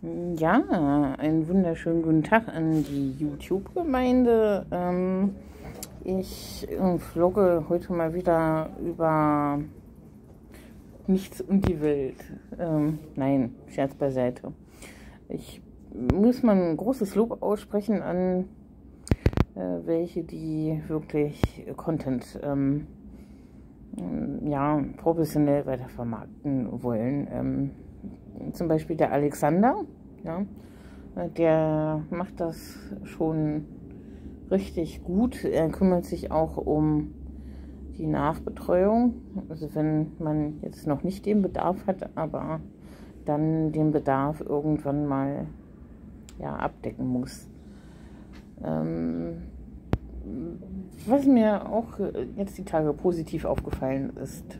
Ja, einen wunderschönen guten Tag an die YouTube-Gemeinde. Ähm, ich äh, vlogge heute mal wieder über nichts und die Welt. Ähm, nein, Scherz beiseite. Ich muss mal ein großes Lob aussprechen an äh, welche, die wirklich Content ähm, ja, professionell weiter vermarkten wollen. Zum Beispiel der Alexander, ja, der macht das schon richtig gut. Er kümmert sich auch um die Nachbetreuung. Also wenn man jetzt noch nicht den Bedarf hat, aber dann den Bedarf irgendwann mal ja, abdecken muss. Ähm, was mir auch jetzt die Tage positiv aufgefallen ist,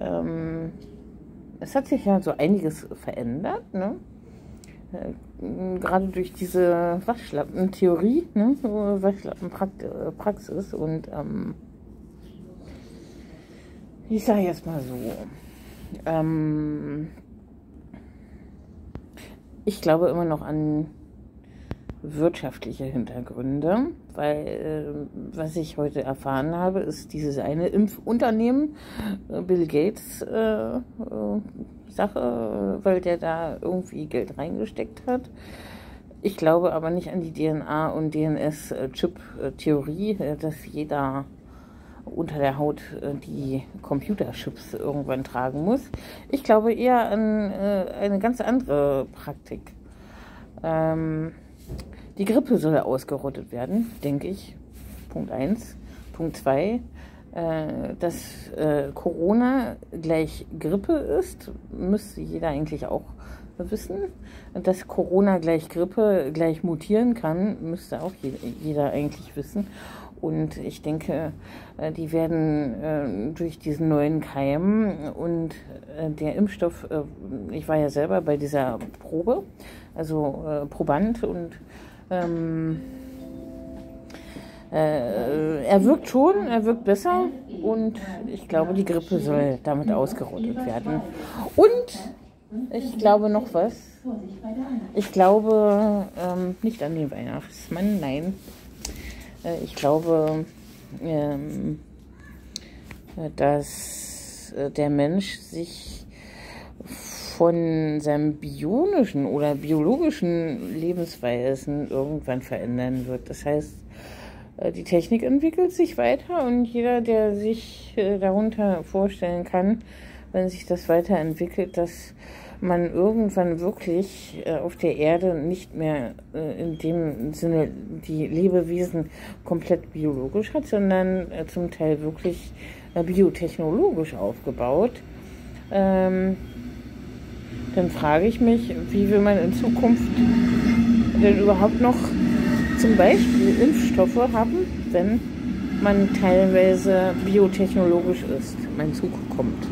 ähm, es hat sich ja so einiges verändert, ne? Äh, gerade durch diese Waschlappen-Theorie, ne? Waschlappen-Praxis und ähm, ich sage jetzt mal so, ähm, ich glaube immer noch an wirtschaftliche Hintergründe, weil äh, was ich heute erfahren habe, ist dieses eine Impfunternehmen, äh, Bill Gates äh, äh Sache, weil der da irgendwie Geld reingesteckt hat. Ich glaube aber nicht an die DNA- und DNS-Chip-Theorie, äh, dass jeder unter der Haut äh, die Computerchips irgendwann tragen muss. Ich glaube eher an eine ganz andere Praktik. Ähm, die Grippe soll ausgerottet werden, denke ich. Punkt 1. Punkt 2. Äh, dass äh, Corona gleich Grippe ist, müsste jeder eigentlich auch wissen. Dass Corona gleich Grippe gleich mutieren kann, müsste auch jeder eigentlich wissen. Und ich denke, äh, die werden durch diesen neuen Keim und der Impfstoff, ich war ja selber bei dieser Probe, also Proband und ähm, äh, er wirkt schon, er wirkt besser und ich glaube, die Grippe soll damit ausgerottet werden. Und ich glaube noch was. Ich glaube ähm, nicht an den Weihnachtsmann, nein. Äh, ich glaube, ähm, dass äh, der Mensch sich von seinem bionischen oder biologischen Lebensweisen irgendwann verändern wird. Das heißt, äh, die Technik entwickelt sich weiter und jeder, der sich darunter vorstellen kann, wenn sich das weiterentwickelt, dass man irgendwann wirklich äh, auf der Erde nicht mehr in dem Sinne die Lebewesen komplett biologisch hat, sondern zum Teil wirklich biotechnologisch aufgebaut. Ähm, dann frage ich mich, wie will man in Zukunft denn überhaupt noch zum Beispiel Impfstoffe haben, wenn man teilweise biotechnologisch ist. Mein Zug kommt.